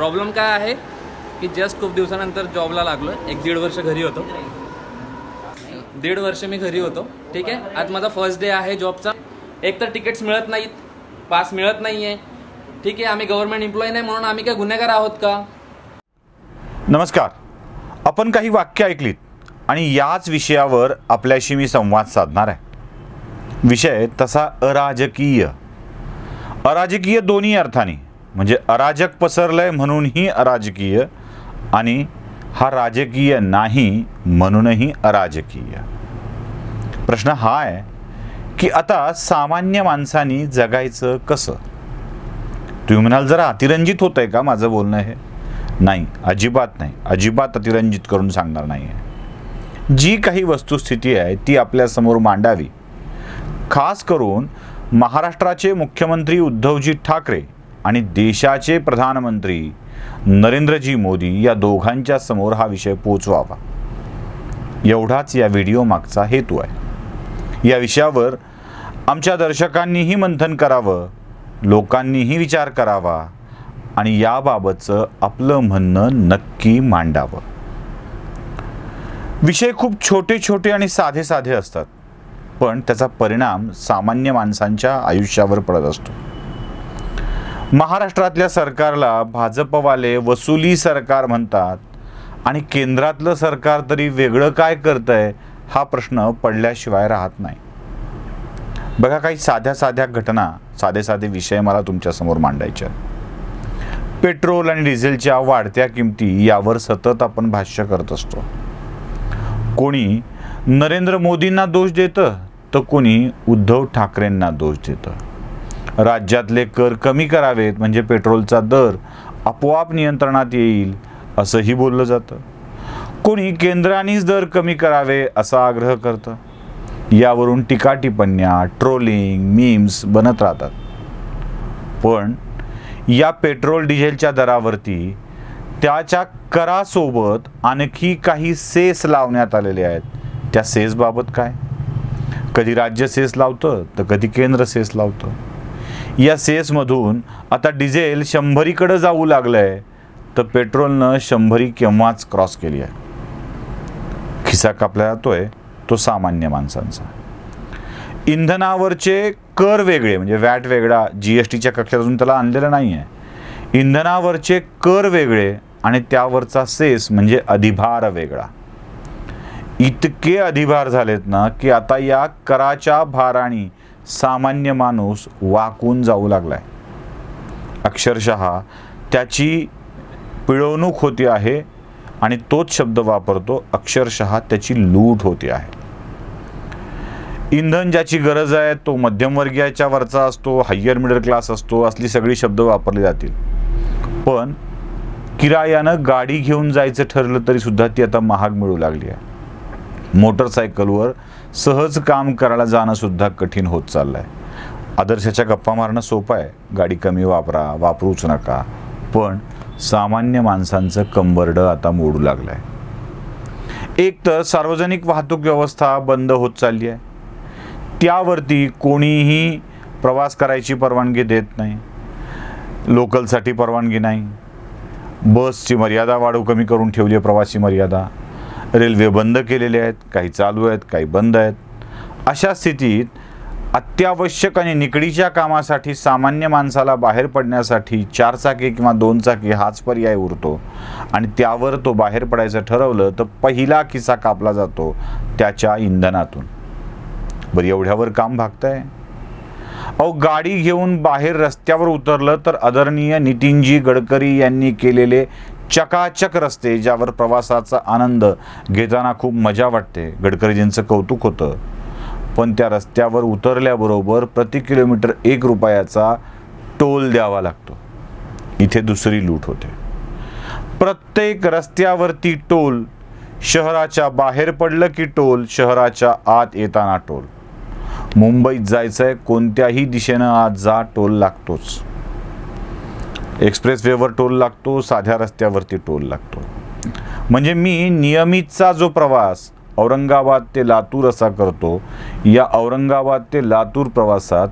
Problem काय आहे की जस्ट खूप दिवसानंतर जॉबला लागलो एक दीड वर्ष घरी होतो. दीड वर्ष मी घरी होतो. ठीक आहे? आज माझा फर्स्ट डे आहे जॉबचा. एक तर तिकीट्स मिळत नाहीत. पास मिळत नाही आहे ठीक आहे? आम्ही गव्हर्नमेंट एम्प्लॉई नाही म्हणून आम्ही काय गुन्हेगार आहोत का? नमस्कार. आपण काही वाक्य ऐकलीत आणि याच विषयावर आपल्याशी मी संवाद साधणार आहे. विषय तसा अराजकीय. अराजकीय दोन्ही अर्थाने. म्हणजे अराजक पसरलं आहे म्हणूनही अराजकीय आणि हा राजकीय नाही म्हणूनही अराजकीय. प्रश्न हा आहे की आता सामान्य माणसानी जगायचं कसं? तुम्ही म्हणाल जरा अतिरंजित होत आहे का माझं बोलणं हे? नाही अजिबात नाही. अजिबात अतिरंजित करून सांगणार नाही आहे जी काही वस्तुस्थिती आहे ती आपल्यासमोर मांडावी. खास करून महाराष्ट्राचे मुख्यमंत्री उद्धवजी ठाकरे आणि देशाचे प्रधानमंत्री नरेंद्रजी मोदी या दोघांच्या समोर हा विषय पोचवावा. एवढाच या व्हिडिओ मागचा हेतू आहे. या विषयावर आमच्या दर्शकांनीही मंथन करावं लोकांनीही विचार करावा आणि याबाबतचं आपलं म्हणणं नक्की मांडावं. विषय खूप छोटे छोटे आणि साधे साधे असतात पण त्याचा परिणाम सामान्य माणसांच्या आयुष्यावर पडत असतो. महाराष्ट्रातल्या सरकारला भाजपवाले वसुली सरकार म्हणतात. आणि केंद्रातलं सरकार तरी वेगळं काय करतंय हा प्रश्न पडल्याशिवाय राहत नाही. बघा काही साध्या साध्या घटना साधे साधे विषय मला तुमच्यासमोर मांडायचे पेट्रोल आणि डिझेलच्या वाढत्या किमती यावर सतत आपण भाष्य करत असतो. कोणी नरेंद्र मोदींना दोष देतं तर कोणी उद्धव ठाकरेंना दोष देतं. राज्यातले कर कमी करावेत म्हणजे पेट्रोलचा दर आपोआप नियंत्रणात येईल असंही बोललं जातं. कोणी केंद्रानेच दर कमी करावे असा आग्रह करतं. यावरून टीका टिप्पण्या ट्रोलिंग मीम्स बनत राहतात. पण या पेट्रोल डिझेलच्या दरावरती त्याच्या करासोबत आणखी काही सेस लावण्यात आलेले आहेत. त्या सेसबाबत काय? कधी राज्य सेस लावतं तर कधी केंद्र सेस लावतं. या सेसमधून आता डिझेल शंभरीकडं जाऊ लागलं आहे तर पेट्रोलनं शंभरी केव्हाच क्रॉस केली आहे? खिसा कापला जातोय तो सामान्य माणसांचा. इंधनावरचे कर वेगळे म्हणजे वॅट वेगळा जी एस टीच्या कक्षात अजून त्याला आणलेलं नाही आहे इंधनावरचे कर वेगळे आणि त्यावरचा सेस म्हणजे अधिभार वेगळा. इतके अधिभार झालेत ना की आता या कराच्या भारानी सामान्य माणूस वाकून जाऊ लागलाय. अक्षरशः त्याची पिळवणूक होती आहे आणि तोच शब्द वापरतो अक्षरशः त्याची लूट होती आहे. इंधन ज्याची गरज आहे तो मध्यमवर्गीयाच्या वरचा असतो हायर मिडल क्लास असतो असली सगळी शब्द वापरले जातील. पण किरायानं गाडी घेऊन जायचं ठरलं तरी सुद्धा ती आता महाग मिळू लागली आहे. मोटरसायकलवर सहज काम करायला जाणंसुद्धा कठीण होत चाललं आहे आदर्शाच्या गप्पा मारणं सोपं आहे. गाडी कमी वापरा वापरूच नका. पण सामान्य माणसांचं कंबरडं आता मोडू लागलं आहे एक तर सार्वजनिक वाहतूक व्यवस्था बंद होत चालली आहे. त्यावरती कोणीही प्रवास करायची परवानगी देत नाही. लोकलसाठी परवानगी नाही. बसची मर्यादा वाढू कमी करून ठेवली आहे प्रवासी मर्यादा. रेल्वे बंद केलेले आहेत काही चालू आहेत काही बंद आहेत. अशा स्थितीत अत्यावश्यक आणि निकडीच्या कामासाठी सामान्य माणसाला बाहेर पडण्यासाठी चारचाकी किंवा दोन चाकी हाच पर्याय उरतो. आणि त्यावर तो बाहेर पडायचं ठरवलं तर पहिला किस्सा कापला जातो त्याच्या इंधनातून. बरं एवढ्यावर काम भागतंय? अहो गाडी घेऊन बाहेर रस्त्यावर उतरलं तर आदरणीय नितीनजी गडकरी यांनी केलेले चकाचक रस्ते ज्यावर प्रवासाचा आनंद घेताना खूप मजा वाटते. गडकरीजींचं कौतुक होतं. पण त्या रस्त्यावर उतरल्याबरोबर प्रति किलोमीटर एक रुपयाचा टोल द्यावा लागतो. इथे दुसरी लूट होते. प्रत्येक रस्त्यावरती टोल शहराच्या बाहेर पडलं की टोल शहराच्या आत येताना टोल. मुंबईत जायचंय कोणत्याही दिशेनं आज जा टोल लागतोच. एक्सप्रेस वेवर टोल लागतो साध्या रस्त्यावरती टोल लागतो. म्हणजे मी नियमितचा जो प्रवास औरंगाबाद ते लातूर असा करतो या औरंगाबाद ते लातूर प्रवासात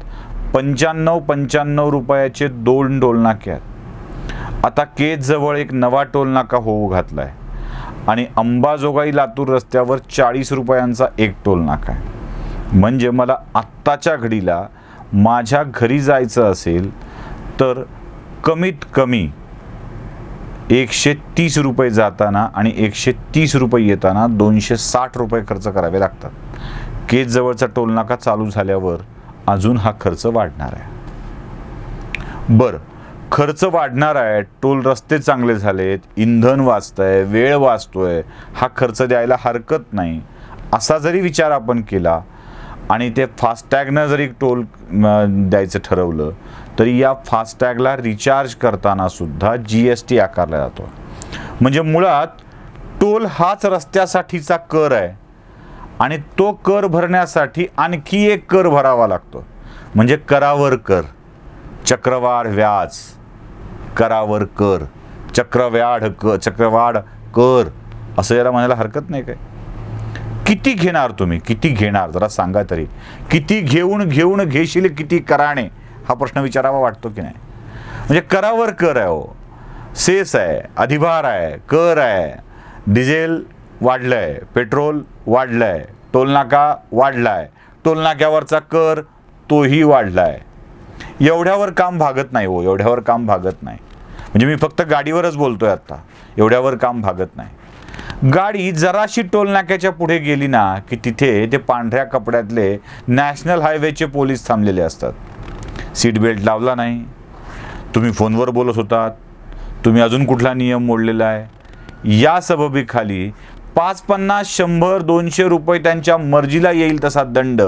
पंच्याण्णव पंच्याण्णव रुपयाचे दोन टोलनाके आहेत. आता केजजवळ एक नवा टोलनाका होऊ घातला आहे आणि अंबाजोगाई लातूर रस्त्यावर चाळीस रुपयांचा एक टोलनाका आहे. म्हणजे मला आत्ताच्या घडीला माझ्या घरी जायचं असेल तर कमीत कमी एकशे तीस रुपये जाताना आणि एकशे तीस रुपये येताना दोनशे साठ रुपये खर्च करावे लागतात. केजजवळचा टोल नाका चालू झाल्यावर अजून हा खर्च वाढणार आहे. बरं खर्च वाढणार आहे टोल रस्ते चांगले झालेत इंधन वाचतंय वेळ वाचतोय हा खर्च द्यायला हरकत नाही. असा जरी विचार आपण केला आणि ते फास्टॅगनं जरी टोल द्यायचं ठरवलं तरी या फास्टॅगला रिचार्ज करताना सुद्धा जी एस टी आकारला जातो. म्हणजे मुळात टोल हाच रस्त्यासाठीचा कर आहे आणि तो कर भरण्यासाठी आणखी एक कर भरावा लागतो. म्हणजे करावर कर चक्रवाढ व्याज करावर कर चक्रव्याढ क चक्रवाढ कर असं याला म्हणायला हरकत नाही काय किती घेणार तुम्ही? किती घेणार? जरा सांगा तरी. किती घेऊन घेऊन घेशील किती कराणे? हा प्रश्न विचारावा वाटतो की नाही? म्हणजे करावर कर आहे हो. सेस आहे अधिभार आहे कर आहे. डिझेल वाढलं आहे पेट्रोल वाढलं आहे टोलनाका वाढला आहे टोलनाक्यावरचा कर तोही वाढला आहे एवढ्यावर काम भागत नाही हो एवढ्यावर काम भागत नाही. म्हणजे मी फक्त गाडीवरच बोलतोय आत्ता एवढ्यावर काम भागत नाही. गाडी जराशी टोल नाक्याच्या पुढे गेली ना की तिथे ते पांढऱ्या कपड्यातले नॅशनल हायवेचे पोलीस थांबलेले असतात. सीट बेल्ट लावला नाही. तुम्ही फोनवर बोलत होतात. तुम्ही अजून कुठला नियम मोडलेला आहे? या सबबीखाली पाच पन्नास शंभर दोनशे रुपये त्यांच्या मर्जीला येईल तसा दंड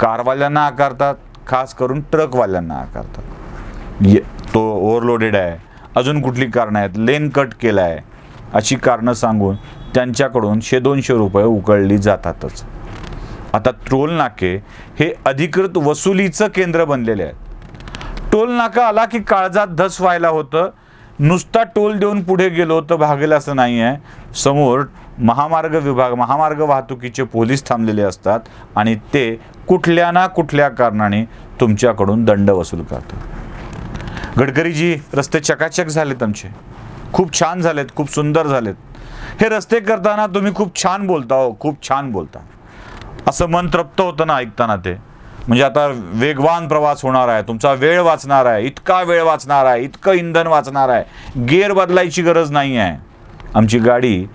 कारवाल्यांना आकारतात खास करून ट्रकवाल्यांना आकारतात. ये तो ओव्हरलोडेड आहे. अजून कुठली कारणं आहेत? लेन कट केला आहे अशी कारणं सांगून त्यांच्याकडून शे दोनशे रुपये उकळली जातातच. आता टोल नाके हे अधिकृत वसुलीचं केंद्र बनलेले आहेत. टोल नाका आला की काळजात धस व्हायला होतं. नुसता टोल देऊन पुढे गेलो तर भागेल असं नाही आहे समोर महामार्ग विभाग महामार्ग वाहतुकीचे पोलीस थांबलेले असतात आणि ते कुठल्या ना कुठल्या कारणाने तुमच्याकडून दंड वसूल करतात. गडकरीजी रस्ते चकाचक झालेत आमचे. खूप छान झालेत खूप सुंदर झालेत. हे रस्ते करताना तुम्ही खूप छान बोलता हो खूप छान बोलता. असं मन तृप्त होतं ना ऐकताना ते. म्हणजे आता वेगवान प्रवास होणार आहे तुमचा वेळ वाचणार आहे इतका वेळ वाचणार आहे इतकं इंधन वाचणार आहे. गेअर बदलायची गरज नाही आहे. आमची गाडी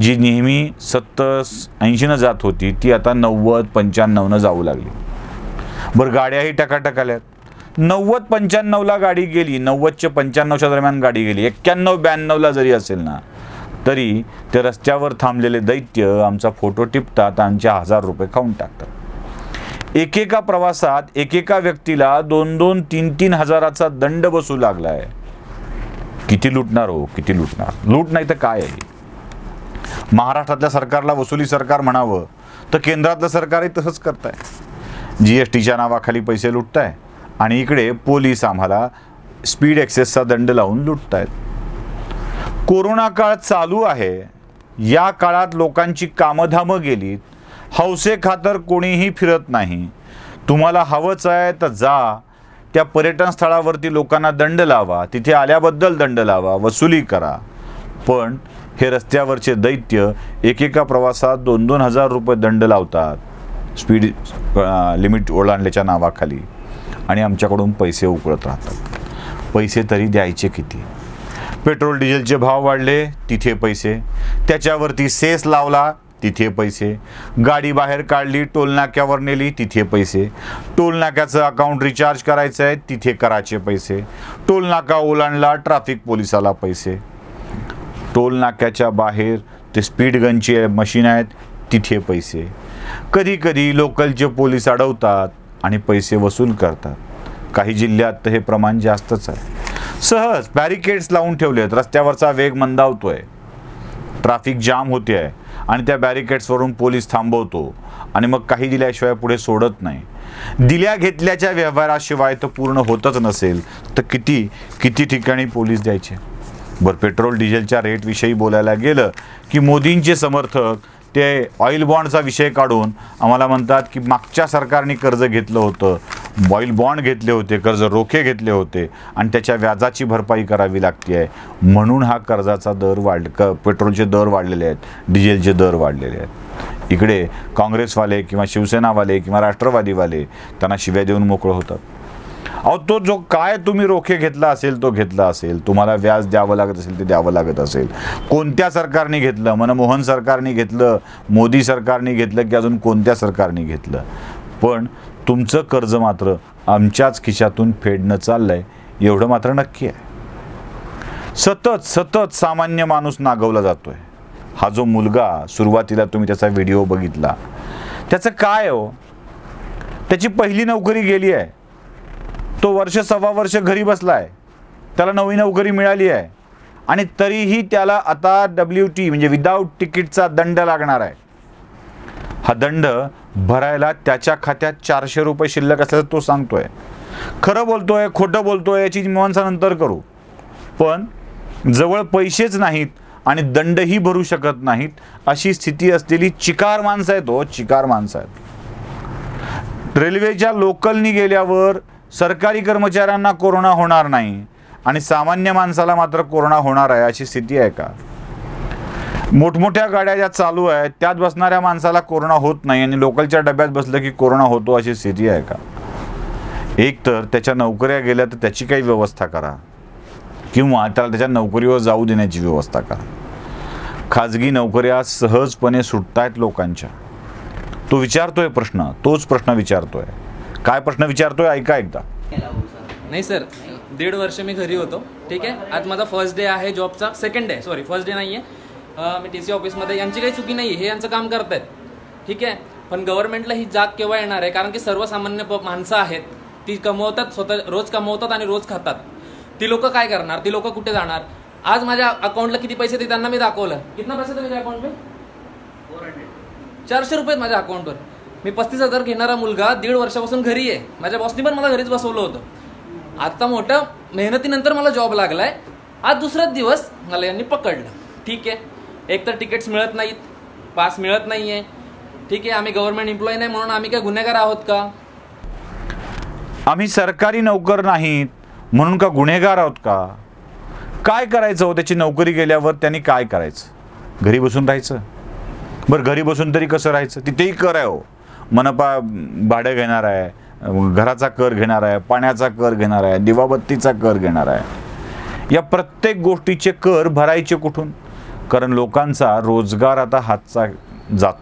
जी नेहमी सत्तर ऐंशीनं जात होती ती आता नव्वद पंच्याण्णवनं जाऊ लागली. बरं गाड्याही टकाटक आल्यात. नव्वद पंच्याण्णवला गाडी गेली. नव्वदच्या पंच्याण्णवच्या दरम्यान गाडी गेली. एक्क्याण्णव ब्याण्णवला जरी असेल ना तरी ते रस्त्यावर थांबलेले दैत्य आमचा फोटो टिपतात आमचे हजार रुपये खाऊन टाकतात. एकेका प्रवासात एकेका व्यक्तीला दोन दोन तीन तीन हजाराचा दंड बसू लागलाय. किती लुटणार हो? किती लुटणार? लूट नाही तर काय आहे? महाराष्ट्रातल्या सरकारला वसुली सरकार म्हणावं तर केंद्रातलं सरकारही तसंच करताय. जी एस टीच्या नावाखाली पैसे लुटताय. आणि इकडे पोलीस आम्हाला स्पीड एक्सेसचा दंड लावून लुटत आहेत कोरोना काळ चालू आहे. या काळात लोकांची कामधामं गेलीत. हौसे खातर कोणीही फिरत नाही. तुम्हाला हवंच आहे तर जा. त्या पर्यटन स्थळावरती लोकांना दंड लावा. तिथे आल्याबद्दल दंड लावा. वसुली करा. पण हे रस्त्यावरचे दैत्य एकेका प्रवासात दोन दोन हजार रुपये दंड लावतात. स्पीड लिमिट ओलांडल्याच्या नावाखाली. आणि आमच्याकडून पैसे उकळत राहतात. पैसे तरी द्यायचे किती? पेट्रोल डिझेलचे भाव वाढले तिथे पैसे. त्याच्यावरती सेस लावला तिथे पैसे. गाडी बाहेर काढली टोलनाक्यावर नेली तिथे पैसे. टोलनाक्याचं अकाउंट रिचार्ज करायचं आहे तिथे करायचे पैसे. टोलनाका ओलांडला ट्रॅफिक पोलिसाला पैसे. टोल नाक्याच्या बाहेर ते स्पीड गनची मशीन आहेत तिथे पैसे. कधी कधी लोकलचे पोलीस अडवतात. आणि पैसे वसूल करतात. काही जिल्ह्यात तर हे प्रमाण जास्तच आहे. सहज बॅरिकेड्स लावून ठेवले आहेत. रस्त्यावरचा वेग मंदावतोय. ट्रॅफिक जाम होते आहे. आणि त्या बॅरिकेड्सवरून पोलीस थांबवतो. आणि मग काही दिल्याशिवाय पुढे सोडत नाही. दिल्या घेतल्याच्या व्यवहाराशिवाय तर पूर्ण होतच नसेल. तर किती किती ठिकाणी पोलीस द्यायचे? बरं पेट्रोल डिझेलच्या रेटविषयी बोलायला गेलं की मोदींचे समर्थक ते ऑइल बॉन्डचा विषय काढून आम्हाला म्हणतात की मागच्या सरकारने कर्ज घेतलं होतं. बॉईल बॉन्ड घेतले होते कर्ज रोखे घेतले होते आणि त्याच्या व्याजाची भरपाई करावी लागते आहे. म्हणून हा कर्जाचा दर वाढ क पेट्रोलचे दर वाढलेले आहेत डिझेलचे दर वाढलेले आहेत. इकडे काँग्रेसवाले किंवा शिवसेनावाले किंवा राष्ट्रवादीवाले त्यांना शिव्या देऊन मोकळं होतात. अहो तो जो काय तुम्ही रोखे घेतला असेल तो घेतला असेल. तुम्हाला व्याज द्यावं लागत असेल ते द्यावं लागत असेल. कोणत्या सरकारने घेतलं? मनमोहन सरकारने घेतलं मोदी सरकारने घेतलं की अजून कोणत्या सरकारने घेतलं? पण तुमचं कर्ज मात्र आमच्याच खिशातून फेडणं चाललंय एवढं मात्र नक्की आहे. सतत सतत सामान्य माणूस नागवला जातोय. हा जो मुलगा सुरुवातीला तुम्ही त्याचा व्हिडिओ बघितला. त्याचं काय हो? त्याची पहिली नोकरी गेली आहे. तो वर्ष सव्वा वर्ष घरी बसला आहे त्याला नवी नोकरी मिळाली आहे. आणि तरीही त्याला आता डब्ल्यू टी म्हणजे विदाऊट तिकीटचा दंड लागणार आहे. हा दंड भरायला त्याच्या खात्यात चारशे रुपये शिल्लक असल्याचं तो सांगतोय. खरं बोलतोय खोटं बोलतोय याची मीमांसा नंतर करू. पण जवळ पैसेच नाहीत आणि दंडही भरू शकत नाहीत अशी स्थिती असलेली चिकार माणसं आहेत हो चिकार माणसं आहेत. रेल्वेच्या लोकलनी गेल्यावर सरकारी कर्मचाऱ्यांना कोरोना होणार नाही आणि सामान्य माणसाला मात्र कोरोना होणार आहे अशी स्थिती आहे का? मोठमोठ्या गाड्या ज्या चालू आहेत त्यात बसणाऱ्या माणसाला कोरोना होत नाही आणि लोकलच्या डब्यात बसलं की कोरोना होतो अशी स्थिती आहे का? एक तर त्याच्या नोकऱ्या गेल्या तर त्याची काही व्यवस्था करा. किंवा त्याला त्याच्या नोकरीवर जाऊ देण्याची व्यवस्था करा. खाजगी नोकऱ्या सहजपणे सुटतायत लोकांच्या. तो विचारतोय प्रश्न तोच प्रश्न विचारतोय. काय प्रश्न विचारतोय? ऐका एकदा. नाही सर दीड वर्ष मी घरी होतो ठीक आहे? आज माझा फर्स्ट डे आहे जॉबचा second day sorry first day नाही आहे मी टी सी ऑफिसमध्ये यांची काही चुकी नाही हे यांचं काम करतायत ठीक आहे? पण गव्हर्नमेंटला ही जाग केव्हा येणार आहे? कारण की सर्वसामान्य प- माणसं आहेत ती कमवतात स्वतः रोज कमवतात आणि रोज खातात. ती लोक काय करणार? ती लोक कुठे जाणार? आज माझ्या अकाउंटला किती पैसे ते त्यांना मी दाखवलं. कितना पैसे तुमच्या माझ्या अकाउंट पे? चारशे रुपये आहेत माझ्या अकाउंटवर मी पस्तीस हजार घेणारा मुलगा दीड वर्षापासून घरी आहे. माझ्या बॉसनी पण मला घरीच बसवलं होतं. आता मोठं मेहनतीनंतर मला जॉब लागलाय. आज दुसराच दिवस मला यांनी पकडलं. ठीक आहे. एक तर तिकीट्स मिळत नाहीत. पास मिळत नाही आहे ठीक आहे आम्ही गव्हर्नमेंट एम्प्लॉई नाही म्हणून आम्ही काय गुन्हेगार आहोत का? आम्ही सरकारी नोकर नाहीत म्हणून का गुन्हेगार आहोत का? काय करायचं हो त्याची नोकरी गेल्यावर? त्यांनी काय करायचं? घरी बसून राहायचं? बरं घरी बसून तरी कसं राहायचं? तिथेही कर आहे हो मनपा भाडं घेणार आहे घराचा कर घेणार आहे पाण्याचा कर घेणार आहे दिवाबत्तीचा कर घेणार आहे. या प्रत्येक गोष्टीचे कर भरायचे कुठून? कारण लोकांचा रोजगार आता हातचा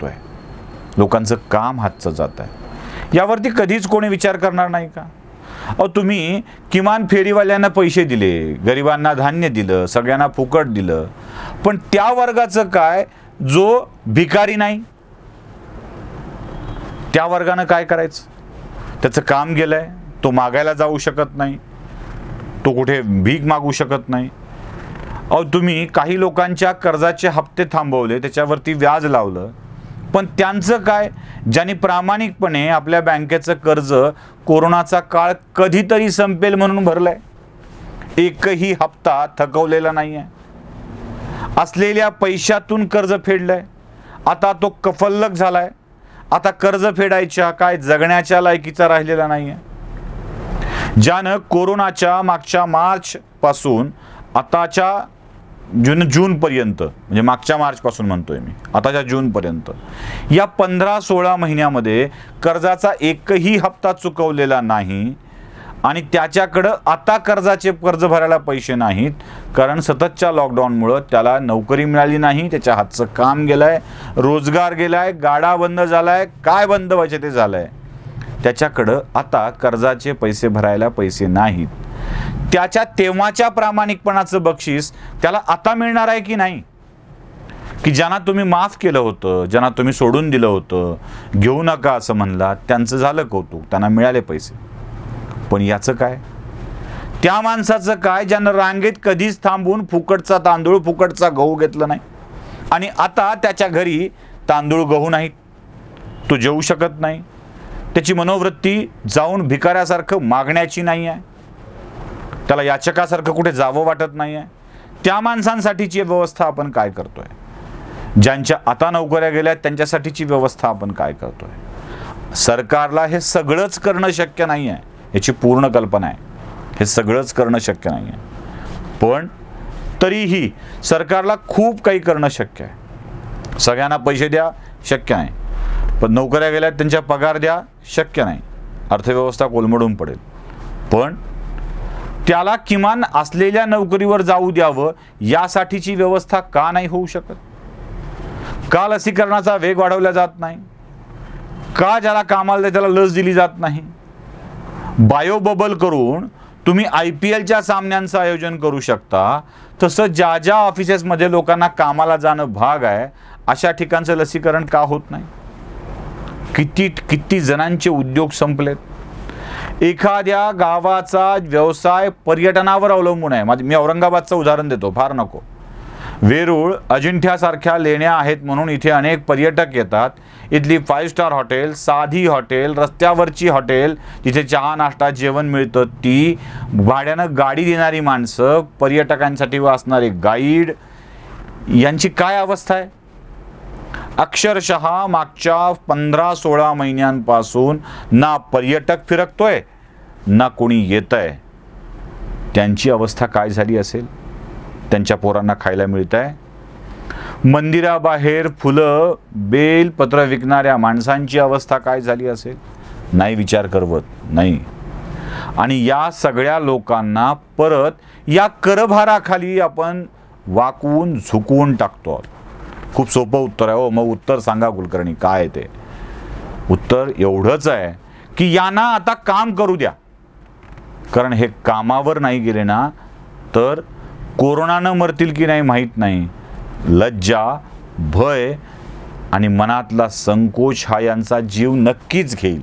आहे लोकांचं काम हातचं जात आहे यावरती कधीच कोणी विचार करणार नाही का? अहो तुम्ही किमान फेरीवाल्यांना पैसे दिले गरिबांना धान्य दिलं सगळ्यांना फुकट दिलं पण त्या वर्गाचं काय? जो भिकारी नाही. त्या वर्गानं काय करायचं? त्याचं काम गेलं आहे तो मागायला जाऊ शकत नाही. तो कुठे भीक मागू शकत नाही. अहो तुम्ही काही लोकांच्या कर्जाचे हप्ते थांबवले त्याच्यावरती व्याज लावलं. पण त्यांचं काय? ज्यांनी प्रामाणिकपणे आपल्या बँकेचं कर्ज कोरोनाचा काळ कधीतरी संपेल म्हणून भरलंय. एकही हप्ता थकवलेला नाही आहे असलेल्या पैशातून कर्ज फेडलंय. आता तो कफल्लक झालाय. आता कर्ज फेडायच्या काय जगण्याच्या लायकीचा राहिलेला नाही आहे ज्यानं कोरोनाच्या मागच्या मार्चपासून आताच्या जून जूनपर्यंत म्हणजे मागच्या मार्चपासून म्हणतोय मी आताच्या जूनपर्यंत या पंधरा सोळा महिन्यामध्ये कर्जाचा एकही हप्ता चुकवलेला नाही आणि त्याच्याकडं आता कर्जाचे कर्ज भरायला पैसे नाहीत कारण सततच्या लॉकडाऊनमुळं त्याला नोकरी मिळाली नाही त्याच्या हातचं काम गेलं आहे रोजगार गेलाय गाडा बंद झाला आहे काय बंद व्हायचे ते झालं आहे त्याच्याकडं आता कर्जाचे पैसे भरायला पैसे नाहीत. त्याच्या तेव्हाच्या प्रामाणिकपणाचं बक्षीस त्याला आता मिळणार आहे की नाही? की ज्यांना तुम्ही माफ केलं होतं ज्यांना तुम्ही सोडून दिलं होतं घेऊ नका असं म्हणला त्यांचं झालं कौतुक त्यांना मिळाले पैसे. पण याचं काय? त्या माणसाचं काय ज्यानं रांगेत कधीच थांबून फुकटचा तांदूळ फुकटचा गहू घेतला नाही? आणि आता त्याच्या घरी तांदूळ गहू नाहीत तो जेवू शकत नाही. त्याची मनोवृत्ती जाऊन भिकाऱ्यासारखं मागण्याची नाही आहे. त्याला याचकासारखं कुठे जावं वाटत नाही आहे. त्या माणसांसाठीची व्यवस्था आपण काय करतोय? ज्यांच्या आता नोकऱ्या गेल्या त्यांच्यासाठीची व्यवस्था आपण काय करतोय? सरकारला हे सगळंच करणं शक्य नाही आहे. याची पूर्ण कल्पना आहे. हे सगळंच करणं शक्य नाही आहे पण तरीही सरकारला खूप काही करणं शक्य आहे. सगळ्यांना पैसे द्या शक्य नाही. पण नोकऱ्या गेल्या त्यांच्या पगार द्या शक्य नाही. अर्थव्यवस्था कोलमडून पडेल. पण त्याला किमान असलेल्या नोकरीवर जाऊ द्यावं यासाठीची व्यवस्था का नाही होऊ शकत? का लसीकरणाचा वेग वाढवला जात नाही? का ज्याला कामाला त्याला लस दिली जात नाही? बायोबबल करून तुम्ही आय पी एलच्या सामन्यांचं आयोजन करू शकता. तसं ज्या ज्या ऑफिसेसमध्ये लोकांना कामाला जाणं भाग आहे अशा ठिकाणचं लसीकरण का होत नाही? किती किती जणांचे उद्योग संपलेत? एखाद्या गावाचा व्यवसाय पर्यटनावर अवलंबून आहे. माझे मी औरंगाबादचं उदाहरण देतो फार नको. वेरूळ अजिंठ्यासारख्या लेण्या आहेत म्हणून इथे अनेक पर्यटक येतात. इथली फाईव्ह स्टार हॉटेल साधी हॉटेल रस्त्यावरची हॉटेल जिथे चहा नाश्ता जेवण मिळतं. ती भाड्यानं गाडी देणारी माणसं पर्यटकांसाठी असणारे गाईड यांची काय अवस्था आहे? अक्षरशः मागच्या पंधरा सोळा महिन्यांपासून ना पर्यटक फिरकतोय ना कोणी येत आहे त्यांची अवस्था काय झाली असेल? त्यांच्या पोरांना खायला मिळत आहे मंदिराबाहेर फुलं बेलपत्र विकणाऱ्या माणसांची अवस्था काय झाली असेल? नाही विचार करवत नाही. आणि या सगळ्या लोकांना परत या करभाराखाली आपण वाकवून झुकवून टाकतो. खूप सोपं उत्तर आहे हो. मग उत्तर सांगा कुलकर्णी काय आहे ते? उत्तर एवढंच आहे की यांना आता काम करू द्या. कारण हे कामावर नाही गेले ना तर कोरोनानं मरतील की नाही माहीत नाही. लज्जा भय आणि मनातला संकोच हा यांचा जीव नक्कीच घेईल.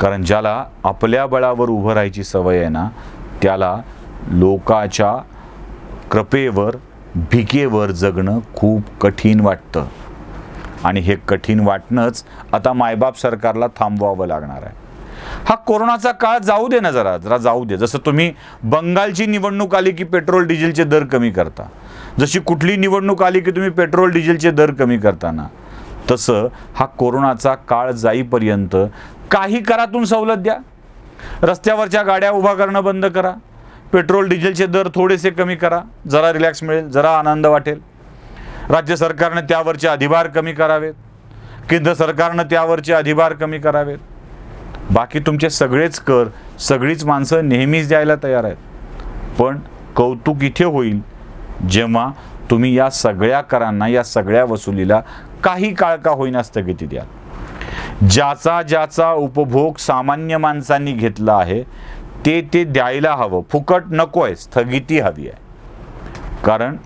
कारण ज्याला आपल्या बळावर उभं राहायची सवय आहे ना त्याला लोकाच्या कृपेवर भिकेवर जगणं खूप कठीण वाटतं. आणि हे कठीण वाटणंच आता मायबाप सरकारला थांबवावं लागणार आहे. हा कोरोनाचा काळ जाऊ दे ना जरा जरा जाऊ दे. जसं तुम्ही बंगालची निवडणूक आली की पेट्रोल डिझेलचे दर कमी करता. जशी कुठली निवडणूक आली की तुम्ही पेट्रोल डिझेलचे दर कमी करताना. तसं हा कोरोनाचा काळ जाईपर्यंत काही करातून सवलत द्या. रस्त्यावरच्या गाड्या उभा करणं बंद करा. पेट्रोल डिझेलचे दर थोडेसे कमी करा. जरा रिलॅक्स मिळेल जरा आनंद वाटेल. राज्य सरकारनं त्यावरचे अधिभार कमी करावेत. केंद्र सरकारनं त्यावरचे अधिभार कमी करावेत. बाकी तुमचे सगळेच कर सगळीच माणसं नेहमीच द्यायला तयार आहेत. पण कौतुक इथे होईल जेव्हा तुम्ही या सगळ्या करांना या सगळ्या वसुलीला काही काळ का होईना स्थगिती द्याल. ज्याचा ज्याचा उपभोग सामान्य माणसांनी घेतला आहे ते ते द्यायला हवं. फुकट नको आहे स्थगिती हवी आहे. कारण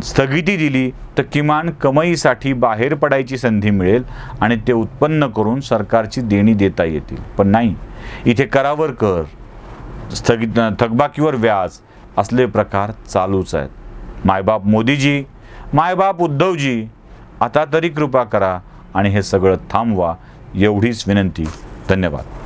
स्थगिती दिली तर किमान कमाईसाठी बाहेर पडायची संधी मिळेल आणि ते उत्पन्न करून सरकारची देणी देता येतील. पण नाही इथे करावर कर स्थगित थकबाकीवर व्याज असले प्रकार चालूच आहेत. मायबाप मोदीजी मायबाप उद्धवजी आता तरी कृपा करा आणि हे सगळं थांबवा एवढीच विनंती. धन्यवाद.